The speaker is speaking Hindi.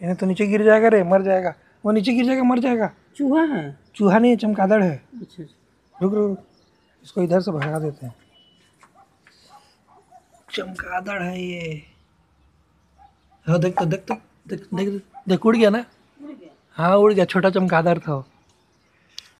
ये तो नीचे गिर जाएगा रे मर जाएगा। वो नीचे गिर जाएगा मर जाएगा। चूहा है? चूहा नहीं है चमकादड़ है। अच्छा, अच्छा। रुक रुक इसको इधर से भगा देते हैं। चमकादड़ है ये। हाँ देख तो देख तो देख देख देख उड़ गया ना? हाँ उड़ गया छोटा चमकादड़ था वो।